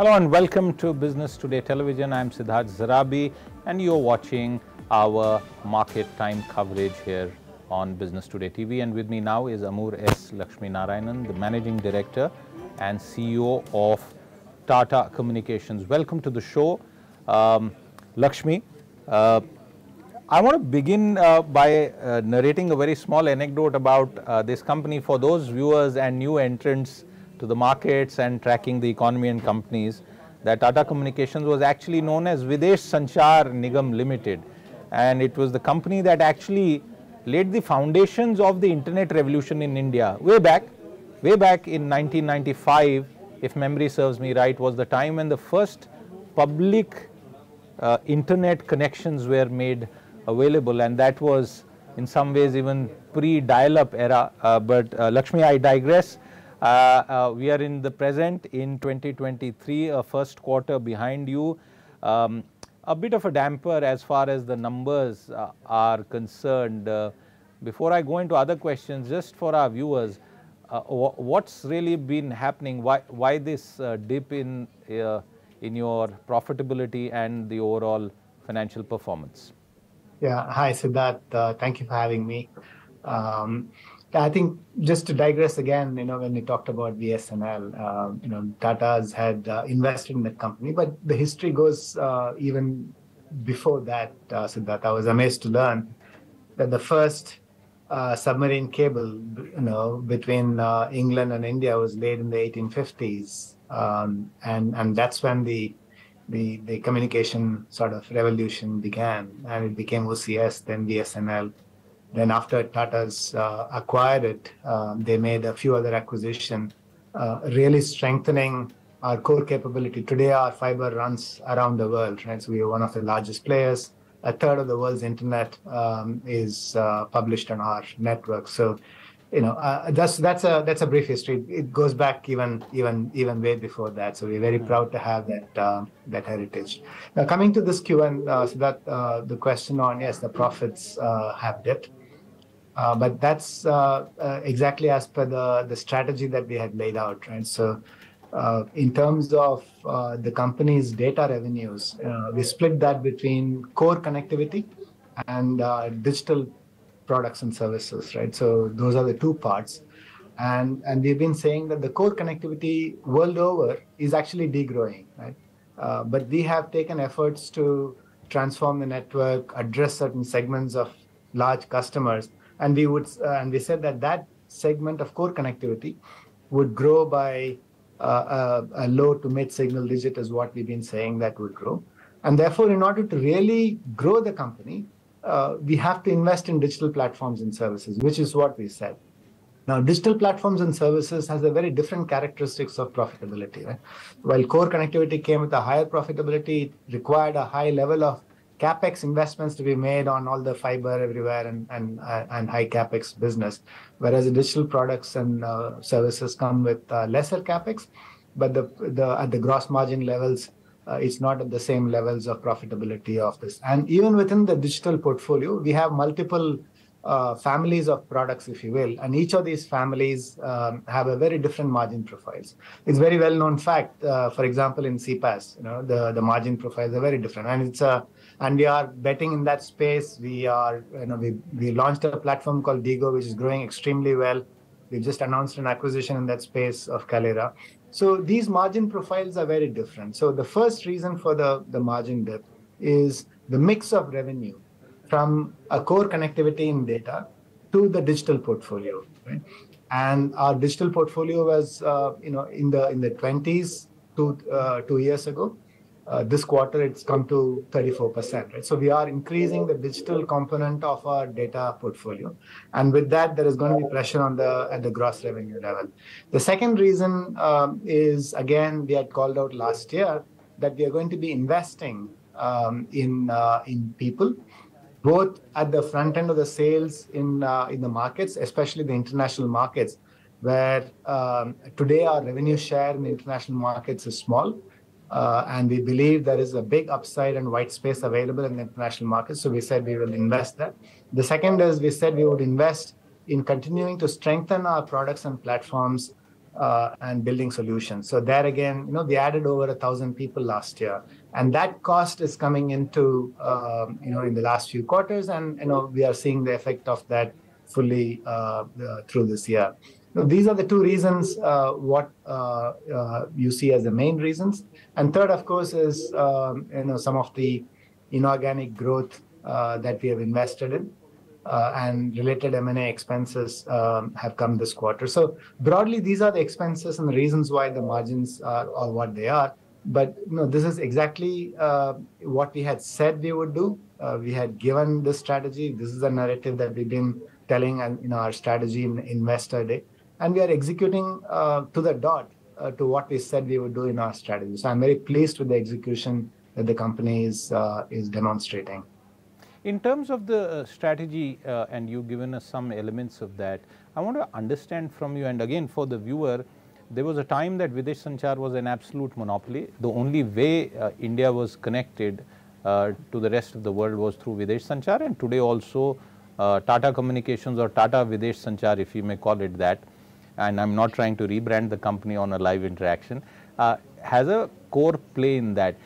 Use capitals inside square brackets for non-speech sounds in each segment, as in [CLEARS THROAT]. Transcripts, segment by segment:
Hello and welcome to Business Today Television. I'm Siddharth Zarabi and you're watching our market time coverage here on Business Today TV. And with me now is Amur S. Lakshmi Narayanan, the Managing Director and CEO of Tata Communications. Welcome to the show, um, Lakshmi. Uh, I want to begin uh, by uh, narrating a very small anecdote about uh, this company for those viewers and new entrants to the markets and tracking the economy and companies that Tata Communications was actually known as Videsh Sanchar Nigam Limited. And it was the company that actually laid the foundations of the internet revolution in India way back way back in 1995 if memory serves me right was the time when the first public uh, internet connections were made available. And that was in some ways even pre dial up era. Uh, but uh, Lakshmi I digress we are in the present in 2023, a first quarter behind you. Um, a bit of a damper as far as the numbers uh, are concerned. before I go into other questions, just for our viewers, what's really been happening? Why, why this dip in, in your profitability and the overall financial performance? Yeah, hi Siddharth. Uh, thank you for having me. Um, I think just to digress again, you know, when we talked about VSNL, uh, you know, Tata's had uh, invested in that company, but the history goes uh, even before that, uh, Siddharth. I was amazed to learn that the first uh, submarine cable, you know, between uh, England and India was laid in the 1850s, um, and and that's when the the the communication sort of revolution began, and it became OCS, then VSNL then after Tata's uh, acquired it, uh, they made a few other acquisition, uh, really strengthening our core capability. Today, our fiber runs around the world, right? So we are one of the largest players. A third of the world's internet um, is uh, published on our network. So, you know, uh, that's that's a that's a brief history. It goes back even even even way before that. So we're very hmm. proud to have that uh, that heritage. Now, coming to this Q and so that the question on yes, the profits have dipped. Uh, but that's uh, uh, exactly as per the, the strategy that we had laid out, right? So, uh, in terms of uh, the company's data revenues, we split that between core connectivity and digital products and services, right? So, those are the two parts. And, and we've been saying that the core connectivity world over is actually degrowing, right? but we have taken efforts to transform the network, address certain segments of large customers and we would uh, and we said that that segment of core connectivity would grow by uh, a, a, low to mid single digit is what we've been saying that would grow and therefore in order to really grow the company uh, we have to invest in digital platforms and services which is what we said now digital platforms and services has a very different characteristics of profitability right? while core connectivity came with a higher profitability it required a high level of capex investments to be made on all the fiber everywhere and and uh, and high capex business, whereas digital products and uh, services come with uh, lesser capex, but the the at the gross margin levels. Uh, it's not at the same levels of profitability of this. And even within the digital portfolio, we have multiple uh, families of products, if you will, and each of these families um, have a very different margin profiles. It's very well known fact. Uh, for example, in CPaaS, you know, the the margin profiles are very different, and it's a and we are betting in that space. We are, you know, we we launched a platform called DIGO, which is growing extremely well. We've just announced an acquisition in that space of Kaleyra. So these margin profiles are very different. So the first reason for the the margin dip is the mix of revenue from a core connectivity in data to the digital portfolio. Right? And our digital portfolio was, uh, you know, in the in the 20s two uh, two years ago. Uh, this quarter, it's come to 34%. Right? So we are increasing the digital component of our data portfolio, and with that, there is going to be pressure on the at the gross revenue level. The second reason um, is again we had called out last year that we are going to be investing um, in uh, in people both at the front end of the sales in uh, in the markets, especially the international markets, where um, today our revenue share in international markets is small, uh, and we believe there is a big upside and white space available in the international markets. So we said we will invest that. The second is we said we would invest in continuing to strengthen our products and platforms uh, and building solutions. So there again, you know, we added over a thousand people last year, and that cost is coming into, um, you know, in the last few quarters, and you know, we are seeing the effect of that fully uh, uh through this year. Now, these are the two reasons uh, what uh, you see as the main reasons, and third, of course, is um, you know some of the inorganic growth that we have invested in uh, and related M&A expenses um, have come this quarter. So broadly, these are the expenses and the reasons why the margins are, are what they are. But you know, this is exactly uh, what we had said we would do. Uh, we had given this strategy. This is the narrative that we've been telling and in our strategy in Investor Day, and we are executing uh, to the dot uh, to what we said we would do in our strategy. So I'm very pleased with the execution that the company is uh, is demonstrating. In terms of the uh, strategy, uh, and you've given us some elements of that, I want to understand from you, and again for the viewer, there was a time that Videsh Sanchar was an absolute monopoly. The only way uh, India was connected to the rest of the world was through Videsh Sanchar, and today also Tata Communications or Tata Videsh Sanchar, if you may call it that, and I'm not trying to rebrand the company on a live interaction, uh, has a core play in that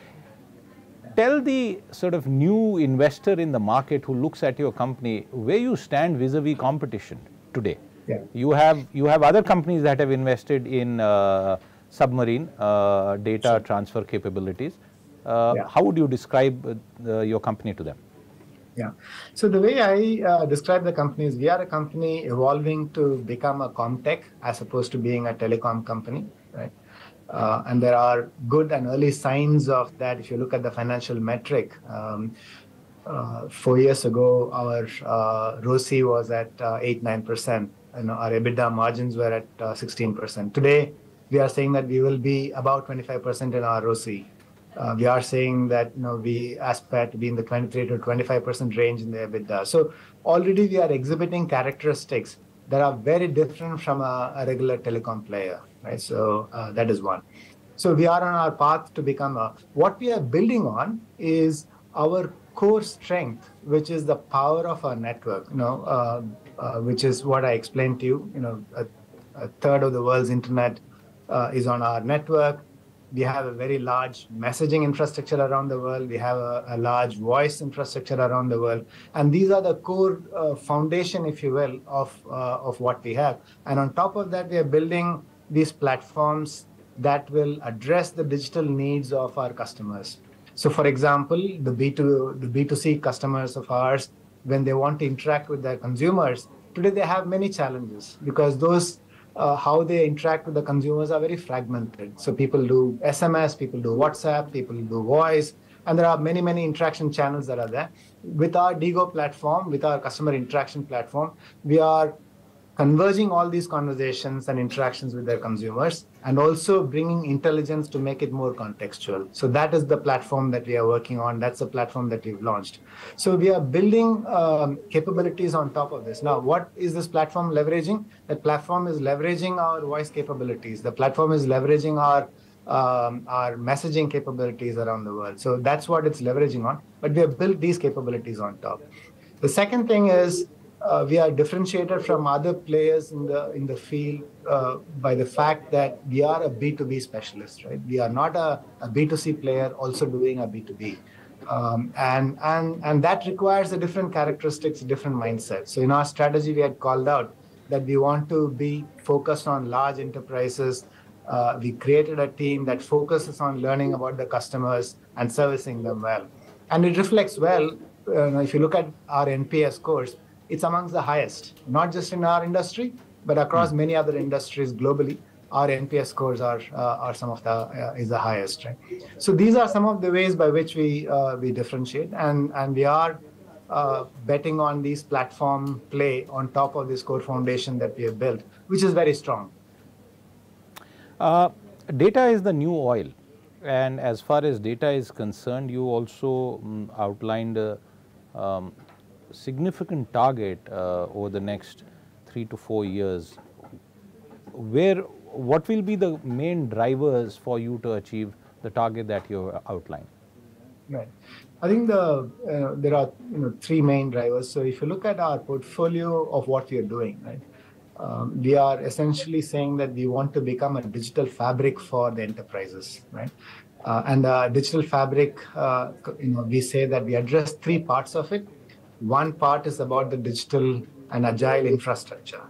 tell the sort of new investor in the market who looks at your company where you stand vis-a-vis competition today. Yeah. You have you have other companies that have invested in uh, submarine uh, data transfer capabilities. Uh, yeah. How would you describe uh, your company to them? Yeah. So the way I uh, describe the company is we are a company evolving to become a comtech as opposed to being a telecom company, right? Uh, and there are good and early signs of that if you look at the financial metric. Um, uh, four years ago, our uh, was at uh, 8 9%, and our EBITDA margins were at 16%. Uh, Today, we are saying that we will be about 25% in our. Uh, we are saying that you know we aspire to be in the 23 to 25% range in the EBITDA. So already we are exhibiting characteristics that are very different from a, a regular telecom player right? So uh, that is one. So we are on our path to become a. What we are building on is our core strength, which is the power of our network. You know, uh, uh, which is what I explained to you. You know, a, a third of the world's internet uh, is on our network. We have a very large messaging infrastructure around the world. We have a, a large voice infrastructure around the world, and these are the core uh, foundation, if you will, of uh, of what we have. And on top of that, we are building these platforms that will address the digital needs of our customers. So, for example, the B2, the B2C customers of ours, when they want to interact with their consumers, today they have many challenges because those uh, how they interact with the consumers are very fragmented. So people do SMS, people do WhatsApp, people do voice, and there are many, many interaction channels that are there. With our DIGO platform, with our customer interaction platform, we are converging all these conversations and interactions with their consumers and also bringing intelligence to make it more contextual. So that is the platform that we are working on. That's the platform that we've launched. So we are building um, capabilities on top of this. Now what is this platform leveraging? That platform is leveraging our voice capabilities. The platform is leveraging our um, our messaging capabilities around the world. So that's what it's leveraging on. But we have built these capabilities on top. The second thing is uh, we are differentiated from other players in the in the field uh, by the fact that we are a B2B specialist, right? We are not a a B2C player also doing a B2B. Um, and and and that requires a different characteristics, a different mindset. So in our strategy, we had called out that we want to be focused on large enterprises. Uh, we created a team that focuses on learning about the customers and servicing them well, and it reflects well. Uh, if you look at our NPS scores, it's amongst the highest, not just in our industry, but across mm. many other industries globally. Our NPS scores are uh, are some of the uh, is the highest, right? So these are some of the ways by which we uh, we differentiate, and and we are uh, betting on these platform play on top of this core foundation that we have built, which is very strong. Uh, data is the new oil, and as far as data is concerned, you also um, outlined uh, um, significant target uh, over the next three to four years, where what will be the main drivers for you to achieve the target that you outlined? Right. I think the uh, there are you know three main drivers. So if you look at our portfolio of what we are doing, right, um, we are essentially saying that we want to become a digital fabric for the enterprises, right? Uh, and the digital fabric, uh, you know, we say that we address three parts of it. One part is about the digital and agile infrastructure,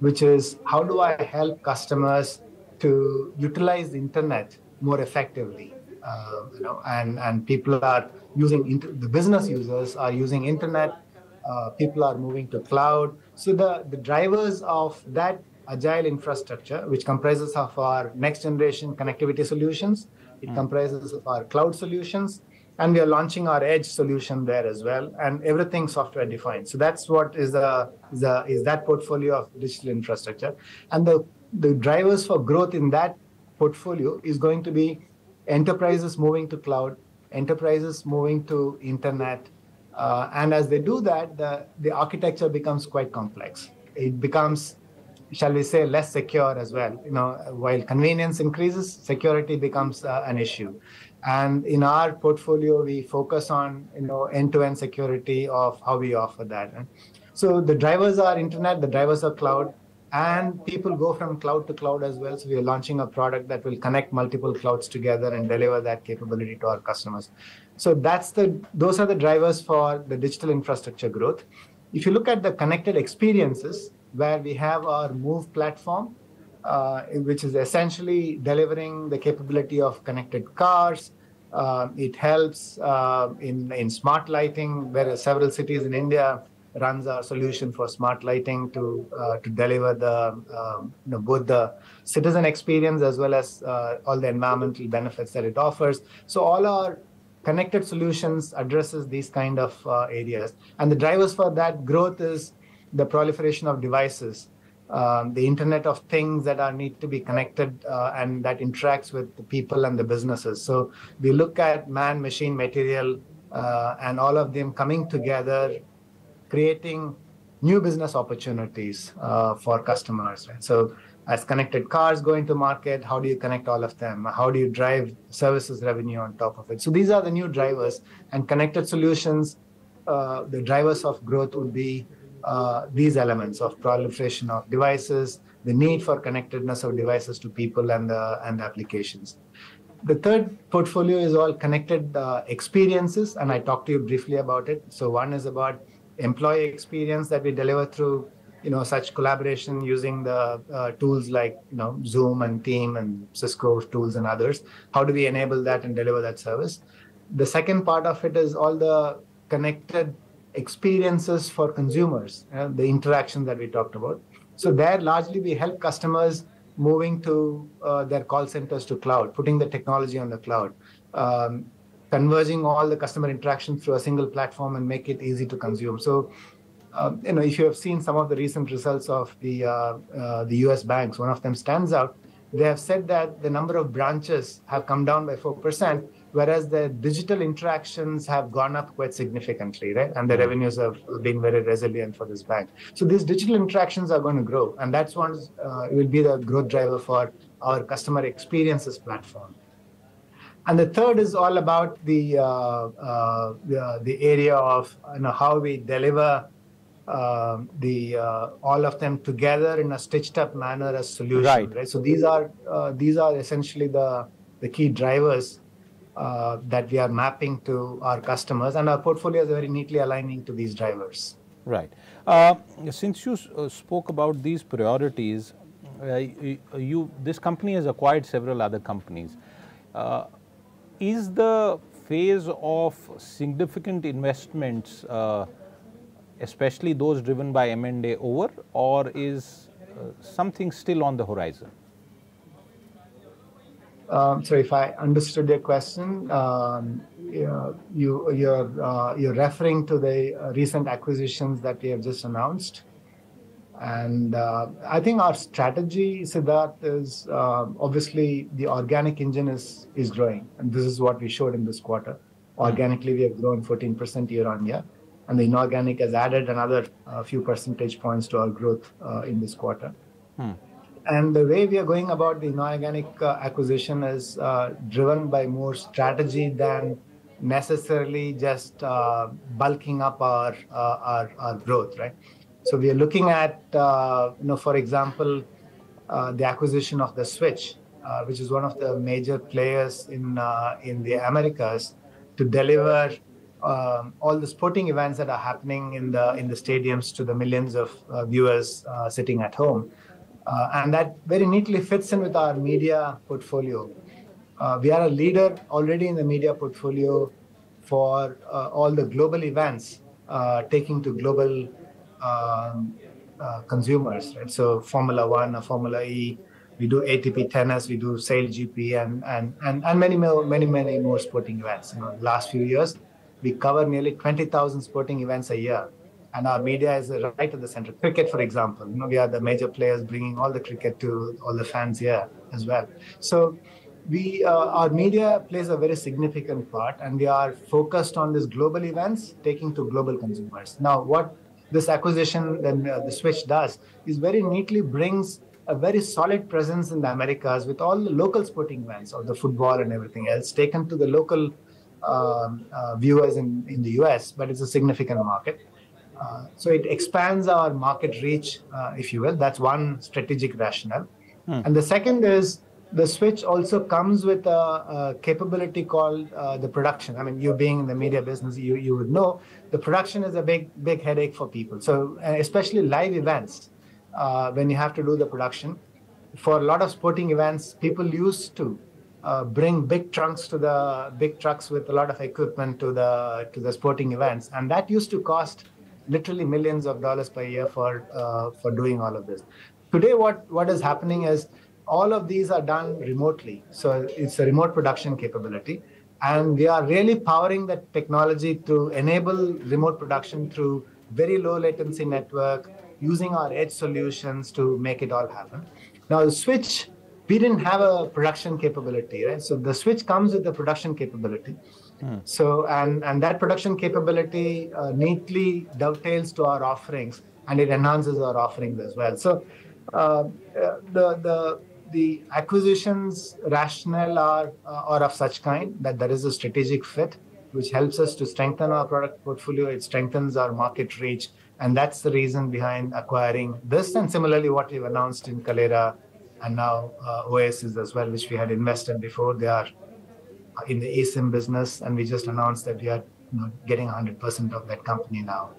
which is how do I help customers to utilize the internet more effectively? Uh, you know, and and people are using the business users are using internet. Uh, people are moving to cloud. So the the drivers of that agile infrastructure, which comprises of our next generation connectivity solutions, it mm. comprises of our cloud solutions, and we are launching our edge solution there as well, and everything software defined. So that's what is the, the is that portfolio of digital infrastructure, and the the drivers for growth in that portfolio is going to be enterprises moving to cloud, enterprises moving to internet, uh, and as they do that, the the architecture becomes quite complex. It becomes shall we say, less secure as well. You know, while convenience increases, security becomes uh, an issue. And in our portfolio, we focus on you know end-to-end security of how we offer that. So the drivers are internet, the drivers are cloud, and people go from cloud to cloud as well. So we are launching a product that will connect multiple clouds together and deliver that capability to our customers. So that's the those are the drivers for the digital infrastructure growth. If you look at the connected experiences, where we have our Move platform, uh, which is essentially delivering the capability of connected cars. Uh, it helps uh, in, in smart lighting, where several cities in India runs our solution for smart lighting to uh, to deliver the um, you know, both the citizen experience as well as uh, all the environmental benefits that it offers. So all our connected solutions addresses these kind of uh, areas, and the drivers for that growth is the proliferation of devices, um, the Internet of Things that are need to be connected uh, and that interacts with the people and the businesses. So we look at man, machine, material, uh, and all of them coming together, creating new business opportunities uh, for customers. Right? So as connected cars go into market, how do you connect all of them? How do you drive services revenue on top of it? So these are the new drivers, and connected solutions. Uh, the drivers of growth would be uh, these elements of proliferation of devices, the need for connectedness of devices to people and the and applications. The third portfolio is all connected uh, experiences, and I talked to you briefly about it. So one is about employee experience that we deliver through you know such collaboration using the uh, tools like you know zoom and team and cisco tools and others how do we enable that and deliver that service the second part of it is all the connected experiences for consumers, uh, the interaction that we talked about. So there, largely, we help customers moving to uh, their call centers to cloud, putting the technology on the cloud, um, converging all the customer interactions through a single platform and make it easy to consume. So, uh, you know, if you have seen some of the recent results of the uh, uh, the U.S. banks, one of them stands out. They have said that the number of branches have come down by four percent, whereas the digital interactions have gone up quite significantly, right? And the hmm. revenues have been very resilient for this bank. So these digital interactions are going to grow, and that's one uh, will be the growth driver for our customer experiences platform. And the third is all about the uh, uh, the, the, area of you know how we deliver uh, the uh, all of them together in a stitched up manner as solution. Right. right? So these are uh, these are essentially the the key drivers uh, that we are mapping to our customers, and our portfolio is very neatly aligning to these drivers. Right. Uh, since you uh, spoke about these priorities, uh, you this company has acquired several other companies. Uh, is the phase of significant investments, uh, especially those driven by M&A, over, or is something still on the horizon? Um, so if I understood your question, um, you, you're uh, you're referring to the uh, recent acquisitions that we have just announced, and uh, I think our strategy, Siddharth, is uh, obviously the organic engine is is growing, and this is what we showed in this quarter. Organically, we have grown 14% year on year, and the inorganic has added another uh, few percentage points to our growth uh, in this quarter. Hmm. And the way we are going about the inorganic uh, acquisition is uh, driven by more strategy than necessarily just uh, bulking up our, uh, our, our growth, right? So we are looking at, uh, you know, for example, uh, the acquisition of the Switch, which is one of the major players in in the Americas, to deliver um, all the sporting events that are happening in the in the stadiums to the millions of viewers sitting at home, Uh, and that very neatly fits in with our media portfolio. Uh, we are a leader already in the media portfolio for uh, all the global events taking to global um, uh, consumers, right? So Formula One, Formula E, we do ATP tennis, we do SailGP, and and and, and many more, many many more sporting events. You know, last few years, we cover nearly twenty thousand sporting events a year, and our media is right at the center. Cricket, for example, you know, we are the major players bringing all the cricket to all the fans here as well. So we uh, our media plays a very significant part and we are focused on these global events taking to global consumers now what this acquisition then uh, the switch does is very neatly brings a very solid presence in the Americas with all the local sporting events of the football and everything else taken to the local um, uh, viewers in, in the US, but it's a significant market. Uh, so it expands our market reach, uh, if you will. That's one strategic rationale. Hmm. And the second is the switch also comes with a, a capability called uh, the production. I mean, you being in the media business, you, you would know the production is a big, big headache for people. So, especially live events, uh, when you have to do the production, for a lot of sporting events, people used to uh, bring big trunks to the big trucks with a lot of equipment to the to the sporting events, and that used to cost literally millions of dollars per year for uh, for doing all of this. Today, what what is happening is all of these are done remotely. So it's a remote production capability. And we are really powering that technology to enable remote production through very low latency network, using our edge solutions to make it all happen. Now, the switch, we didn't have a production capability, right? So the switch comes with the production capability. So, and, and that production capability uh, neatly dovetails to our offerings and it enhances our offerings as well. So, uh, the, the the acquisitions rationale are, uh, are of such kind that there is a strategic fit, which helps us to strengthen our product portfolio. It strengthens our market reach. And that's the reason behind acquiring this. And similarly, what we've announced in Kaleyra and now uh, Oasis as well, which we had invested before. They are in the eSIM business. And we just announced that we are you know, getting 100% of that company now.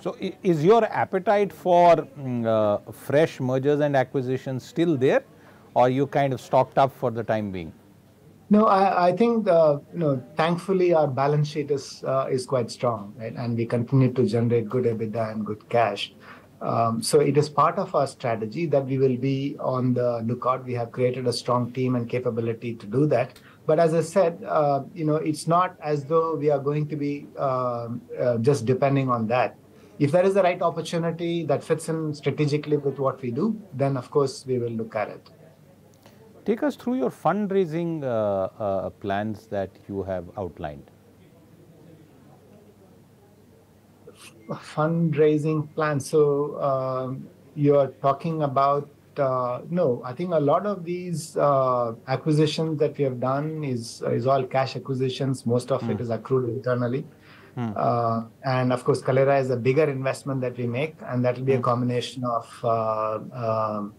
So, is your appetite for mm, uh, fresh mergers and acquisitions still there, or you kind of stocked up for the time being? No, I, I think the, you know, thankfully our balance sheet is uh, is quite strong, right? And we continue to generate good EBITDA and good cash. Um, so it is part of our strategy that we will be on the lookout. We have created a strong team and capability to do that. But as I said, uh, you know, it's not as though we are going to be um, uh, just depending on that if there is the right opportunity that fits in strategically with what we do, then of course we will look at it. Take us through your fundraising uh, uh, plans that you have outlined. Fundraising plans. So um, you are talking about uh, no, I think a lot of these uh, acquisitions that we have done is is all cash acquisitions. Most of mm. it hmm. accrued internally. Hmm. Uh, and of course, Kaleyra is a bigger investment that we make, and that will be a hmm. combination of uh, um,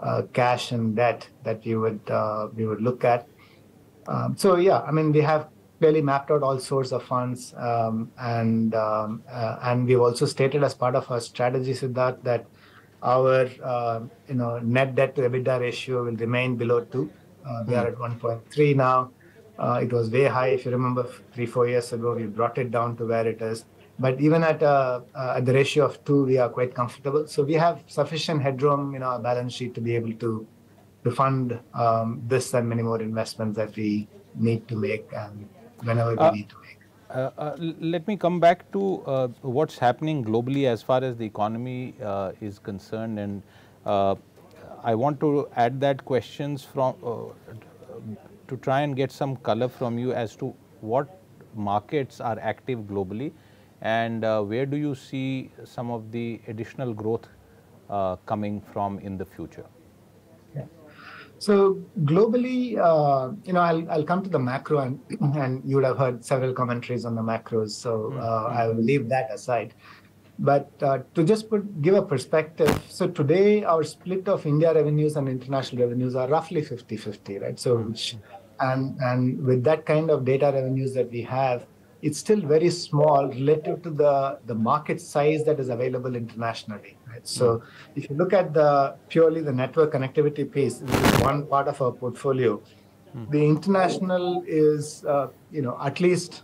uh, cash and debt that we would uh, we would look at. Um, so yeah, I mean, we have clearly mapped out all sorts of funds, um, and um, uh, and we've also stated as part of our strategy, Siddharth, that our uh, you know net debt to EBITDA ratio will remain below two. we are hmm. at 1.3 now. Uh, it was way high. If you remember, three four years ago, we brought it down to where it is. But even at uh, uh, at the ratio of two, we are quite comfortable. So we have sufficient headroom in our balance sheet to be able to to fund um, this and many more investments that we need to make and whenever we uh, need to make. Uh, uh, let me come back to uh, what's happening globally as far as the economy is concerned, and I want to add that questions from to try and get some color from you as to what markets are active globally and uh, where do you see some of the additional growth uh, coming from in the future? So globally, uh, you know, I'll, I'll come to the macro and, [CLEARS THROAT] and you would have heard several commentaries on the macros. So mm -hmm. I will leave that aside. But uh, to just put, give a perspective, so today our split of India revenues and international revenues are roughly 50-50, right? So, which, and and with that kind of data revenues that we have, it's still very small relative to the the market size that is available internationally. Right? So, if you look at the purely the network connectivity piece, which is one part of our portfolio, the international is uh, you know at least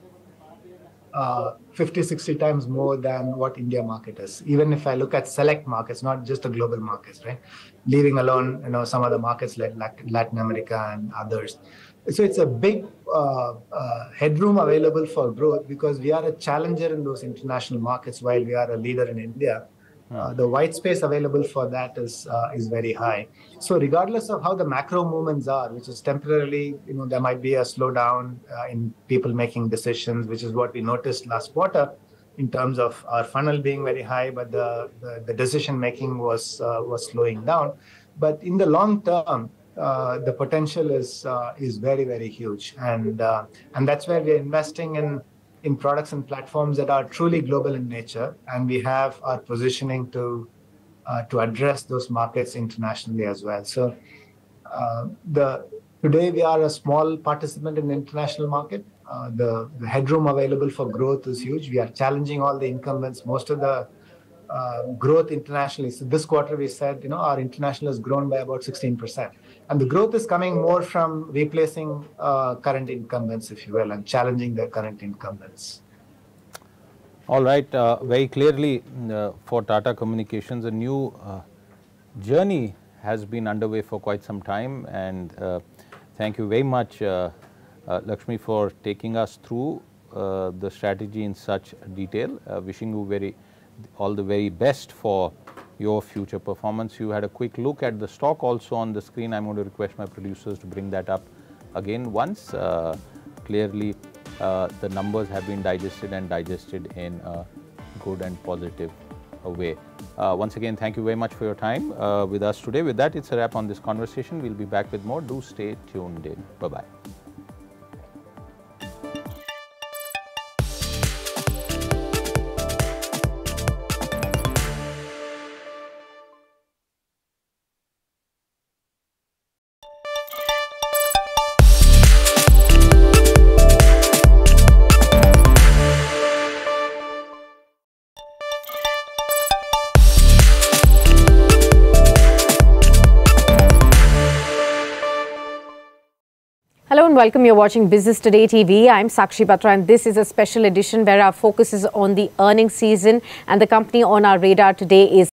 uh, 50, 60 times more than what India market is. Even if I look at select markets, not just the global markets, right? Leaving alone, you know, some other markets like Latin America and others. So it's a big uh, uh, headroom available for growth because we are a challenger in those international markets while we are a leader in India. Uh, the white space available for that is uh, is very high. So regardless of how the macro movements are, which is temporarily, you know, there might be a slowdown uh, in people making decisions, which is what we noticed last quarter, in terms of our funnel being very high, but the the, the decision making was uh, was slowing down. But in the long term, uh, the potential is uh, is very very huge, and and that's where we're investing in in products and platforms that are truly global in nature, and we have our positioning to uh, to address those markets internationally as well. So, uh, the today we are a small participant in the international market. Uh, the, the headroom available for growth is huge. We are challenging all the incumbents. Most of the uh, growth internationally. So this quarter we said, you know, our international has grown by about 16%. And the growth is coming more from replacing uh, current incumbents, if you will, and challenging the current incumbents. All right, uh, very clearly uh, for Tata Communications, a new uh, journey has been underway for quite some time. And uh, thank you very much, Lakshmi, for taking us through the strategy in such detail. wishing you very all the very best for your future performance. You had a quick look at the stock also on the screen. I'm going to request my producers to bring that up again once. Uh, clearly, uh, the numbers have been digested and digested in a good and positive way. Uh, once again, thank you very much for your time uh, with us today. With that, it's a wrap on this conversation. We'll be back with more. Do stay tuned in. Bye-bye. Welcome. You're watching Business Today TV. I'm Sakshi Batra and this is a special edition where our focus is on the earnings season and the company on our radar today is